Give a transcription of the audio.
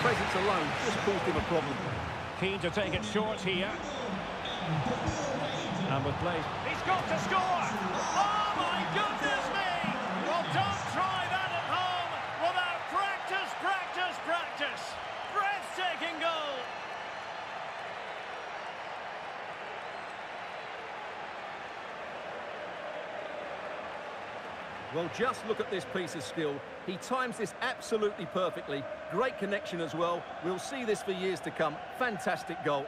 presence alone just caused him a problem. Keen to take it short here. And with play. He's got to score! Well, just look at this piece of skill. He times this absolutely perfectly. Great connection as well. We'll see this for years to come. Fantastic goal.